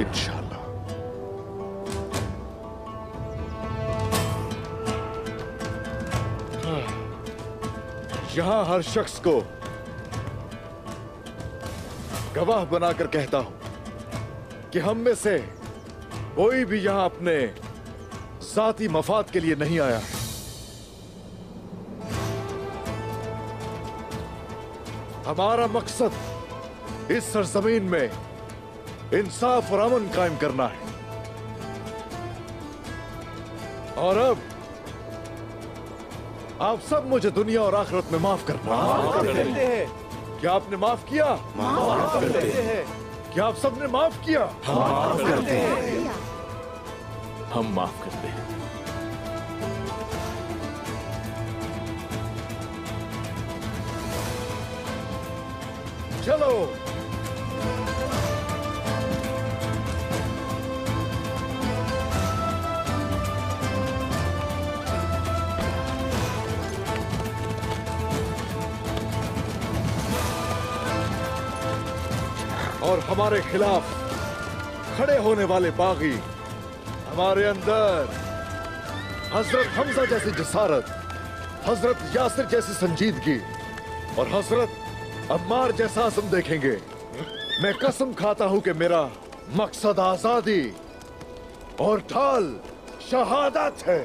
इंशाला यहाँ हर शख्स को गवाह बनाकर कहता हूँ कि हम में से कोई भी यहाँ अपने साथी मफाद के लिए नहीं आया। हमारा मकसद इस सरजमीन में इंसाफ और अमन कायम करना है। और अब आप सब मुझे दुनिया और आखिरत में माफ़ करना। करते हैं। क्या आपने माफ़ किया? माफ़ करते हैं। क्या आप सबने माफ़ किया? माफ़ करते हैं। हम माफ़ करते हैं। चलो और हमारे खिलाफ खड़े होने वाले बागी, हमारे अंदर हज़रत हमजा जैसी जसारत, हज़रत यासिर जैसी संजीदगी और हज़रत अम्मार जैसा आज़म देखेंगे। मैं कसम खाता हूँ कि मेरा मकसद आज़ादी और ढाल शहादत है।